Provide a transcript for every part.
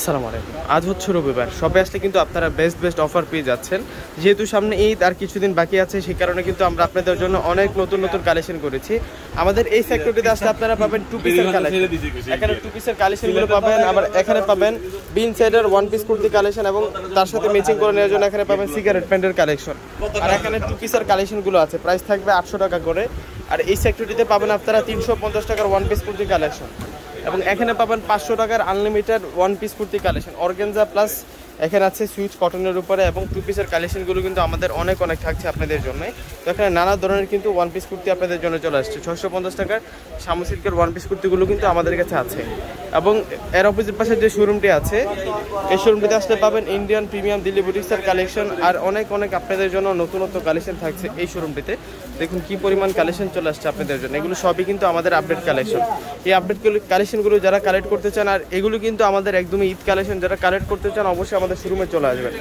আসসালামু আলাইকুম। আজ হচ্ছে রবিবার। সবে আসলে কিন্তু আপনারা বেস্ট বেস্ট অফার পেয়ে যাচ্ছেন। যেহেতু সামনে ঈদ আর কিছুদিন বাকি আছে সেই কারণে কিন্তু আমরা আপনাদের জন্য অনেক নতুন নতুন কালেকশন করেছি। আমাদের এই সেক্টরটিতে আসলে আপনারা পাবেন টু পিসের কালেকশন এখানে টু পিসের কালেকশনগুলো পাবেন আবার এখানে পাবেন বিন সাইডের ওয়ান পিস কুর্তি কালেকশন এবং তার সাথে ম্যাচিং করে নেওয়ার জন্য এখানে পাবেন সিগারেট প্যান্টের কালেকশন আর এখানে টু পিসের কালেকশনগুলো আছে প্রাইস থাকবে আটশো টাকা করে। আর এই সেক্টরটিতে পাবেন আপনারা তিনশো পঞ্চাশ টাকার ওয়ান পিস কুর্তি কালেকশন এবং এখানে পাবেন পাঁচশো টাকার unlimited one piece kurti collection organza plus এখানে আছে সুইচ কটনের উপরে এবং টু পিসের কালেকশনগুলো কিন্তু আমাদের অনেক অনেক থাকছে আপনাদের জন্য। তো এখানে নানা ধরনের কিন্তু ওয়ান পিস কুর্তি আপনাদের জন্য চলে আসছে। ছশো পঞ্চাশ টাকার শামু সিল্কের ওয়ান পিস কুর্তিগুলো কিন্তু আমাদের কাছে আছে। এবং এর অপোজিট পাশে যে শোরুমটি আছে, এই শোরুমটিতে আসলে পাবেন ইন্ডিয়ান প্রিমিয়াম দিল্লি বুটিক্সের কালেকশন আর অনেক অনেক আপনাদের জন্য নতুনত্ব কালেকশন থাকছে এই শোরুমটিতে দেখুন কি পরিমাণ কালেকশন চলে আসছে আপনাদের জন্য। এগুলো সবই কিন্তু আমাদের আপডেট কালেকশন এই আপডেট কালেকশনগুলো যারা কালেক্ট করতে চান আর এগুলো কিন্তু আমাদের একদমই ঈদ কালেকশন যারা কালেক্ট করতে চান, অবশ্যই আমাদের শোরুমে চলে আসবেন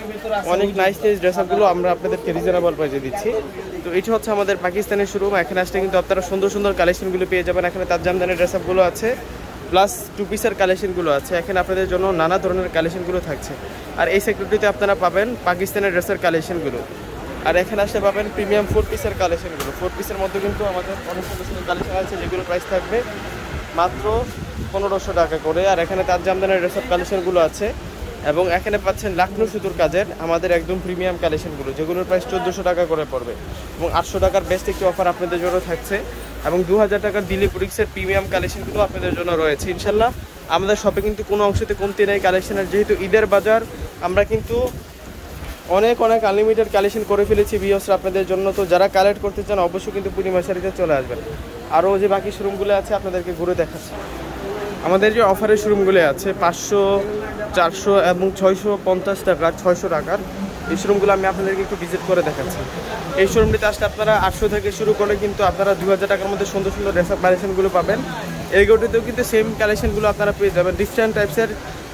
অনেক নাইস নাইস ড্রেস আপগুলো আমরা আপনাদেরকে রিজনেবল প্রাইসে দিচ্ছি। তো এটি হচ্ছে আমাদের পাকিস্তানের শোরুম এখানে আসলে কিন্তু আপনারা সুন্দর সুন্দর কালেকশনগুলো পেয়ে যাবেন। এখানে তার জামদানের ড্রেস আপগুলো আছে প্লাস টু পিসের কালেকশনগুলো আছে। এখানে আপনাদের জন্য নানা ধরনের কালেকশনগুলো থাকছে। আর এই সেক্টরটিতে আপনারা পাবেন পাকিস্তানের ড্রেসের কালেকশনগুলো আর এখানে আসলে পাবেন প্রিমিয়াম ফোর পিসের কালেকশনগুলো ফোর পিসের মধ্যে কিন্তু আমাদের অনেক সুন্দর সুন্দর কালেকশন আছে যেগুলো প্রাইস থাকবে মাত্র পনেরোশো টাকা করে। আর এখানে তার জামদানের ড্রেসের কালেকশনগুলো আছে। এবং এখানে পাচ্ছেন লাখনৌ সুতোর কাজের আমাদের একদম প্রিমিয়াম কালেকশনগুলো, যেগুলোর প্রাইস চোদ্দোশো টাকা করে পড়বে। এবং আটশো টাকার বেস্ট একটি অফার আপনাদের জন্য থাকছে। এবং দু হাজার টাকার দিল্লি বুটিক্সের প্রিমিয়াম কালেকশনগুলো আপনাদের জন্য রয়েছে। ইনশাল্লাহ আমাদের শপে কিন্তু কোনো অংশতে কমতি নেই কালেকশনের। যেহেতু ঈদের বাজার, আমরা কিন্তু অনেক অনেক আনলিমিটেড কালেকশন করে ফেলেছি বিয়সরা আপনাদের জন্য। তো যারা কালেক্ট করতে চান, অবশ্যই কিন্তু পূর্ণিমা শাড়িতে চলে আসবেন। আরও যে বাকি শোরুমগুলো আছে, আপনাদেরকে ঘুরে দেখাচ্ছি। আমাদের যে অফারের শোরুমগুলো আছে, পাঁচশো, চারশো এবং ছয়শো পঞ্চাশ টাকা, ছয়শো টাকার এই শোরুমগুলো আমি আপনাদেরকে একটু ভিজিট করে দেখাচ্ছি। এই শোরুমটিতে আসলে আপনারা আটশো থেকে শুরু করে কিন্তু আপনারা দু হাজার টাকার মধ্যে সুন্দর সুন্দর ড্রেস আপ কালেকশনগুলো পাবেন। এই গোটিতেও কিন্তু সেম কালেকশনগুলো আপনারা পেয়ে যাবেন। ডিফারেন্ট টাইপসের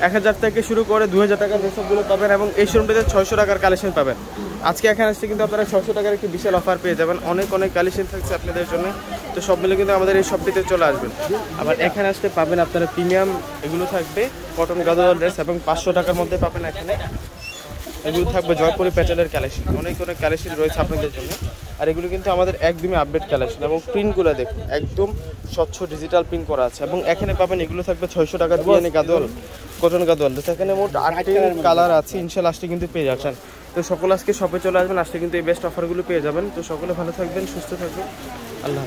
এক হাজার থেকে শুরু করে দু হাজার টাকার ড্রেসআপগুলো পাবেন এবং এই শোরুমটিতে ছয়শো টাকার কালেকশন পাবেন। আজকে এখানে আসছে কিন্তু আপনারা ছশো টাকার একটি বিশাল অফার পেয়ে যাবেন। অনেক অনেক কালেকশন থাকছে আপনাদের জন্য। তো সব মিলে কিন্তু আমাদের এই শপটিতে চলে আসবেন। আবার এখানে আসতে পাবেন আপনারা প্রিমিয়াম এগুলো থাকবে কটন গাদোয়াল ড্রেস এবং পাঁচশো টাকার মধ্যে পাবেন এখানে। এগুলো থাকবে জয়পুরি প্যাটেলের কালেকশন অনেক অনেক কালেকশন রয়েছে আপনাদের জন্য। আর এগুলো কিন্তু আমাদের একদমই আপডেট কালেকশন এবং প্রিন্টগুলো দেখুন একদম স্বচ্ছ ডিজিটাল প্রিন্ট করা আছে। এবং এখানে পাবেন এগুলো থাকবে ছয়শো টাকা দিয়ে। গাদল কটন গাদল তো সেখানে মোট আটটি কালার আছে ইনশাল আসতে কিন্তু পেয়ে যাচ্ছেন। তো সকল আজকে শপে চলে আসবেন আসলে কিন্তু এই বেস্ট অফারগুলো পেয়ে যাবেন। তো সকলে ভালো থাকবেন সুস্থ থাকবেন। আল্লাহ